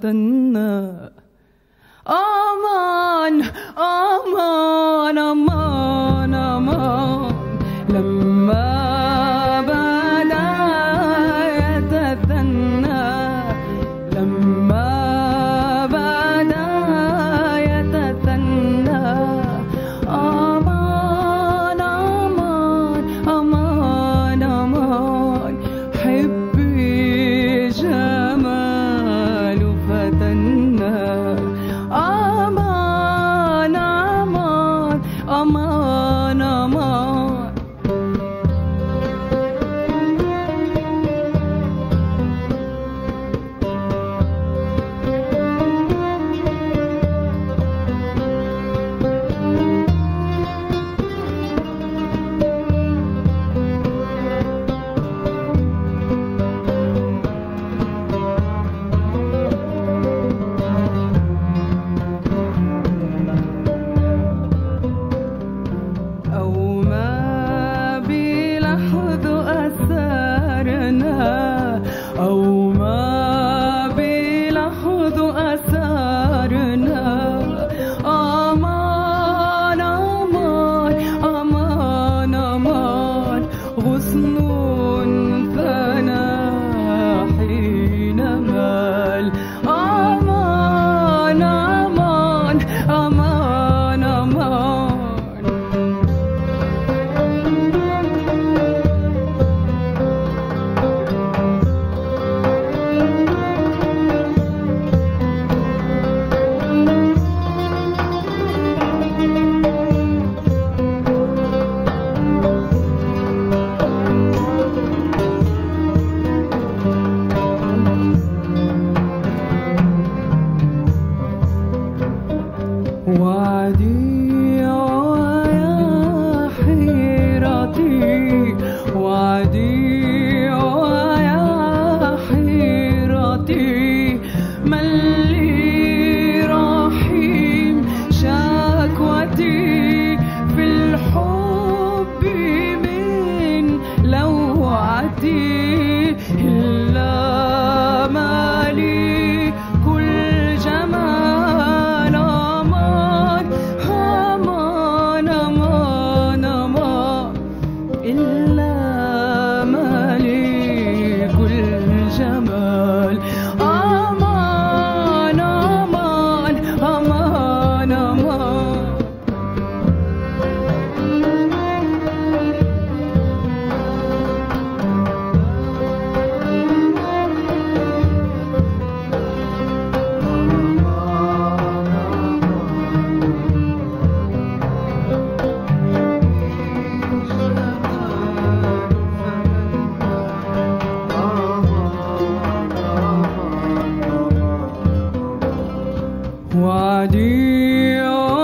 等 adios.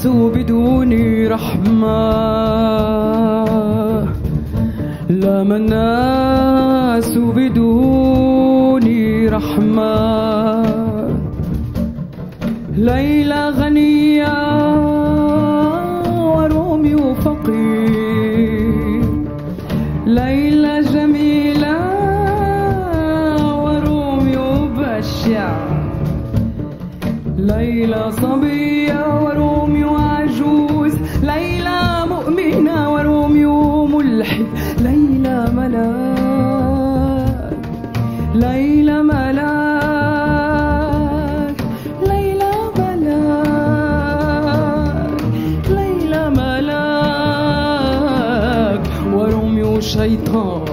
ناس وبدوني رحمة. لا مناس بدون رحمة. ليلى غنية وشيطان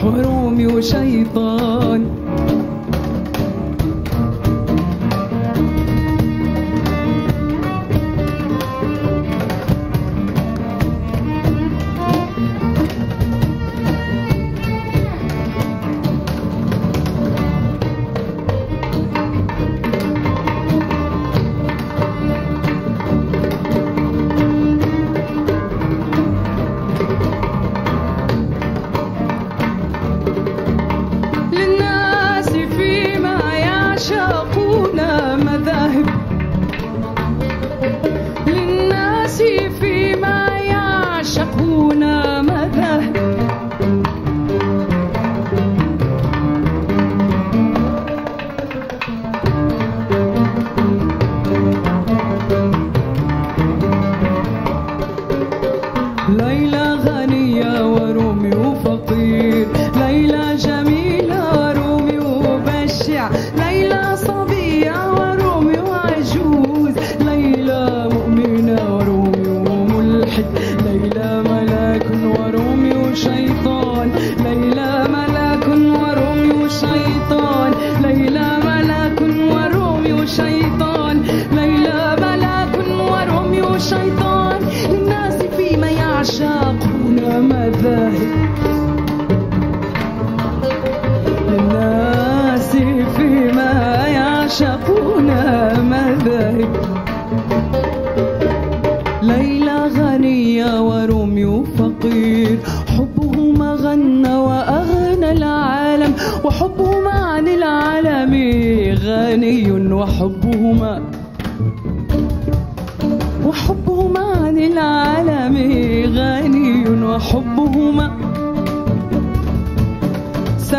حرمي وشيطان.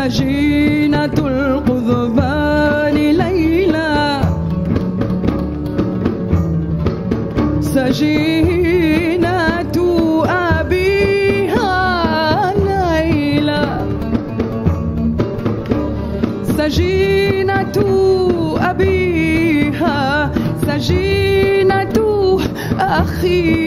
جينة القضبان ليلى. سجينة أبيها ليلى. سجينة أبيها سجينة أخيها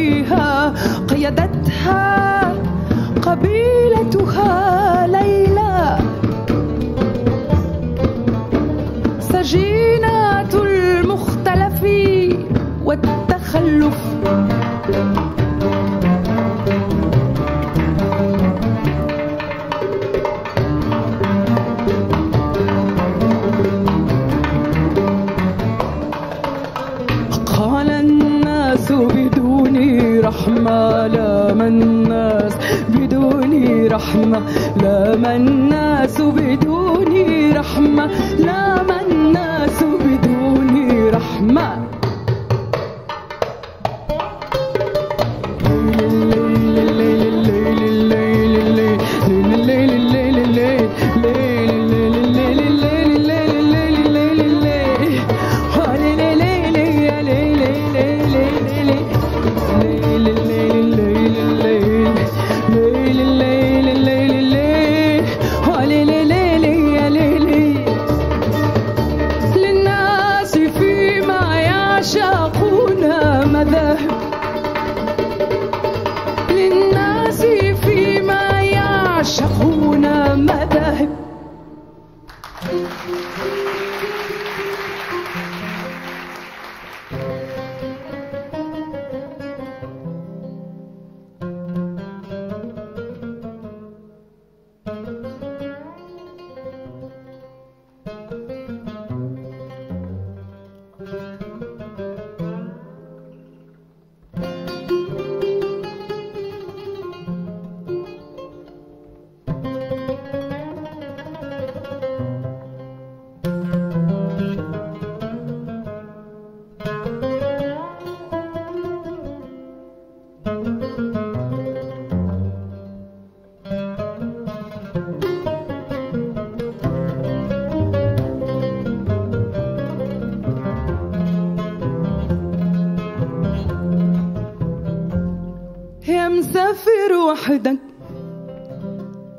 وحدك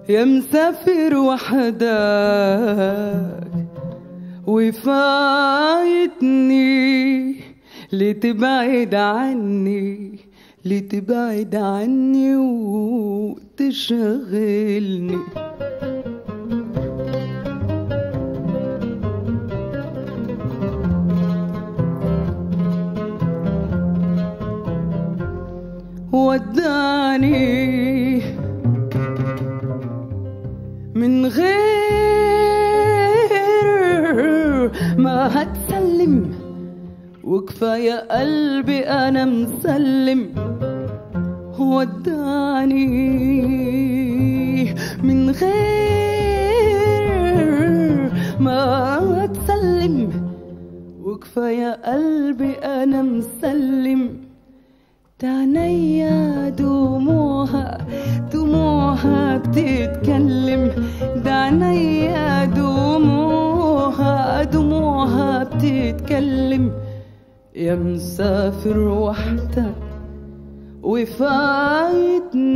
يا مسافر وحدك. وفايتني لتبعد عني لتبعد عني وتشغلني. وداني وكفاية قلبي أنا مسلم؟ وداني يا مسافر وحدك وفايتني.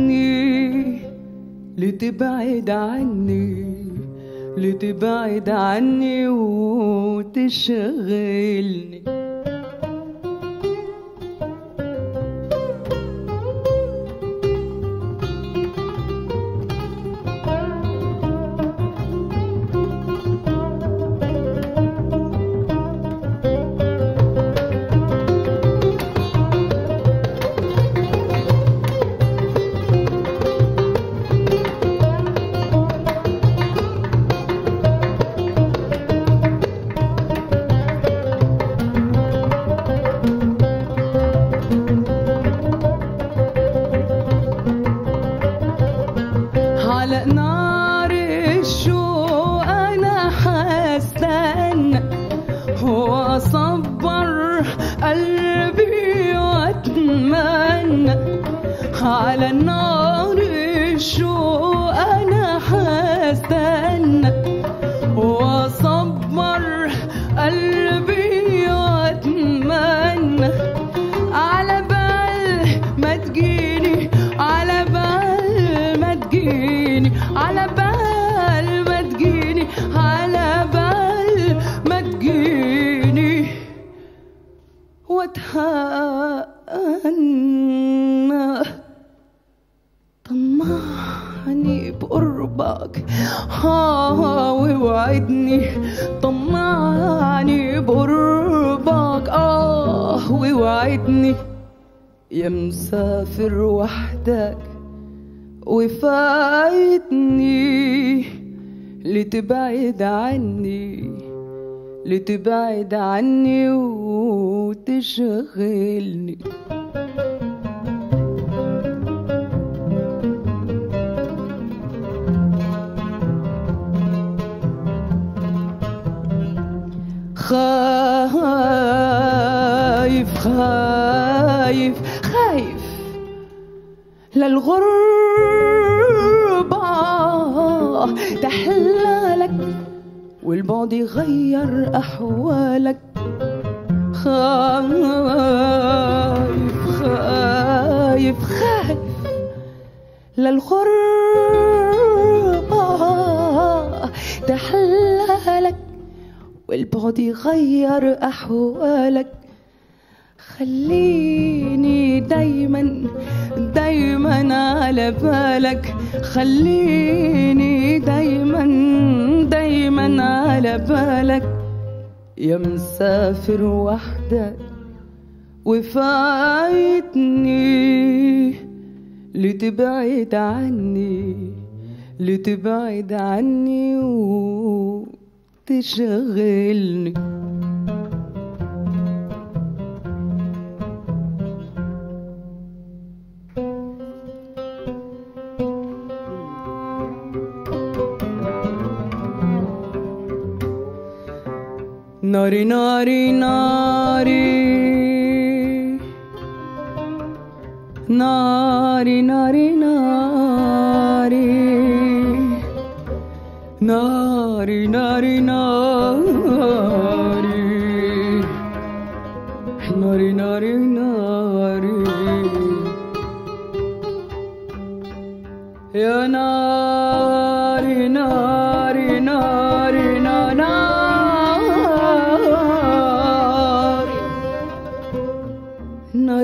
لتبعد عني لتبعد عني وتشغلني. على نار الشوق أنا حاسه وأصبر قلبي وأتمنى واتهنى طمعني بقربك. ها ووعدني. طمعني بقربك. آه ووعدني. يا مسافر وحدك وفايتني. لتبعد عني لتبعد عني وتشغلني خايف خايف خايف للغربة تحلالك والبعد يغير أحوالك. خايف خايف خايف للغربة تحلالك والبعد يغير أحوالك خليني دايما دايما على بالك خليني دايما دايما على بالك. يا مسافر وحدك وفايتني. لتبعد عني؟ لتبعد عني وتشغلني؟ Nari nari nari. Nari nari nari. Nari nari nari. Nari nari nari. Ya nari.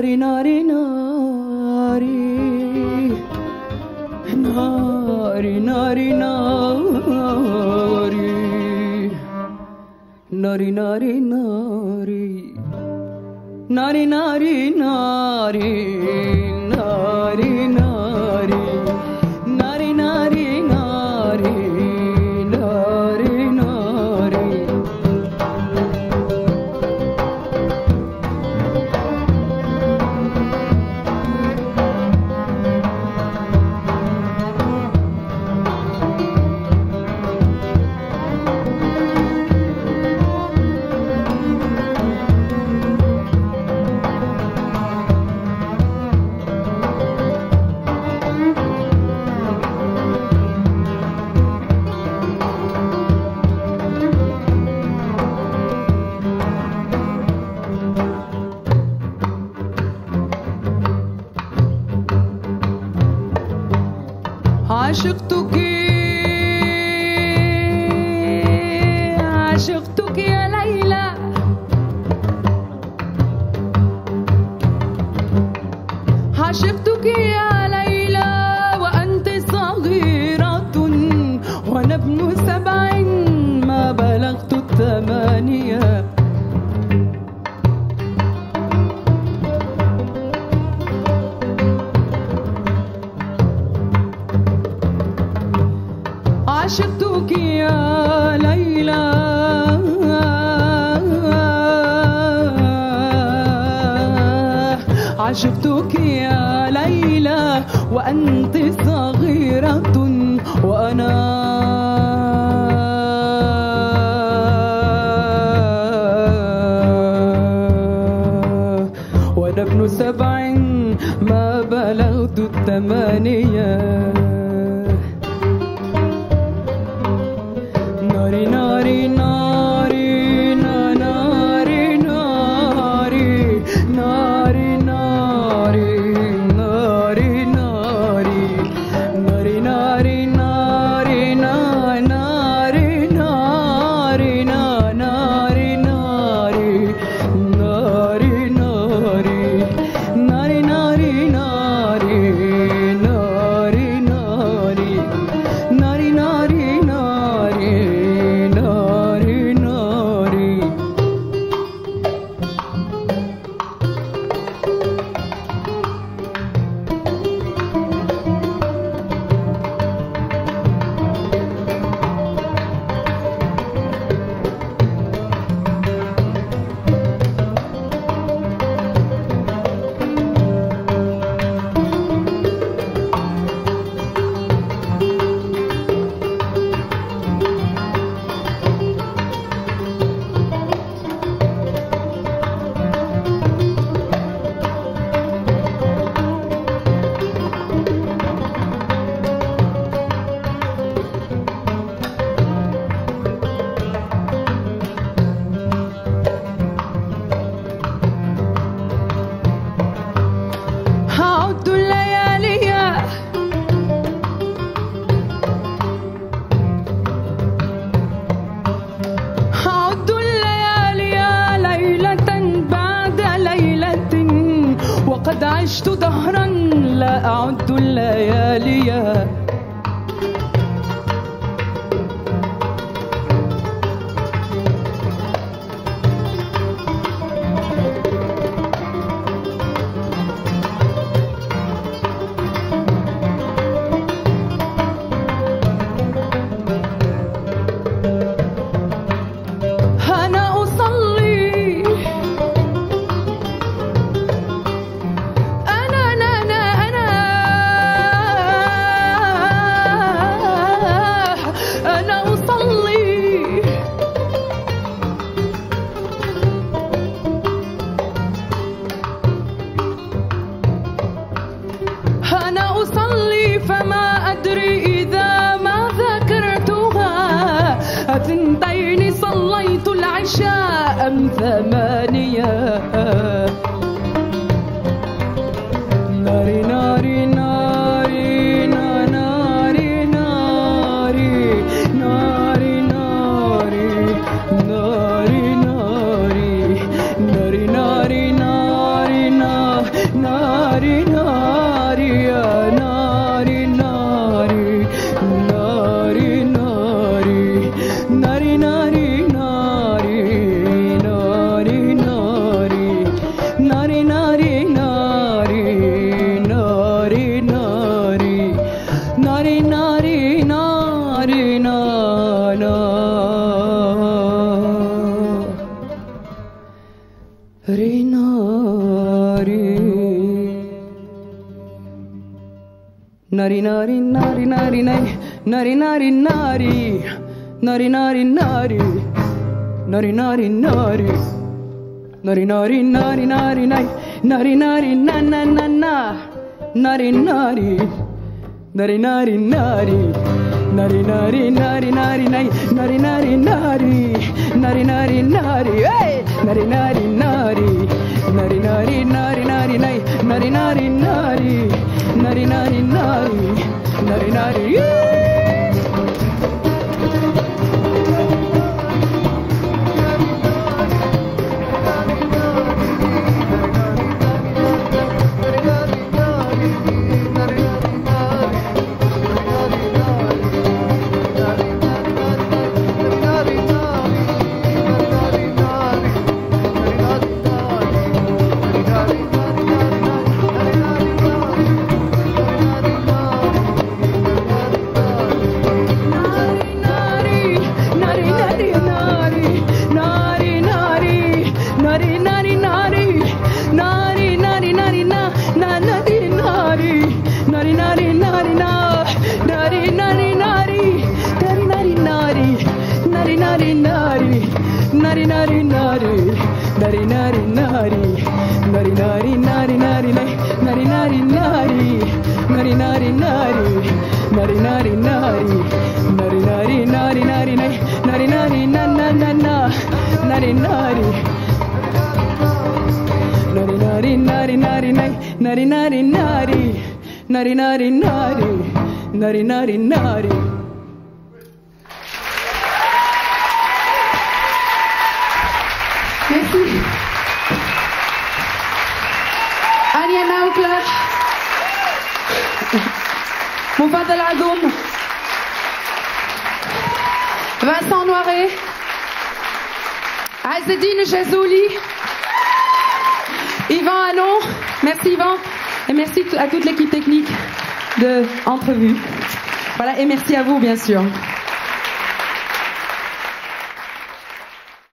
Nari nari nari, nari nari nari, nari nari nari, nari nari nari. re وسبعين ما بلغت الثمانية. وقد عشت دهرا لا أعد الليالي أصلي فما أدري إذا ما ذكرتها. أثنتين صليت العشاء أم ثمانية؟ no, no. Rinari. Nari nari nari nari nari nari nari. Nari nari nari. Nari nari nari. Nari nari nari nari nari nari nari na na na na. Nari nari. Nari nari nari nari nari nari nari nari nari nari nari nari nari hey nari nari nari nari nari nari nari nari nari nari nari nari nari nari nari nari nari nari nari nari nari nari nari nari nari Merci. Ania Naukler. Moufat Agoum. Vincent Noiret. Azedine Jazouli. Yvan Anon. Merci Yvan. Et merci à toute l'équipe technique de Entrevue. Voilà, et merci à vous bien sûr.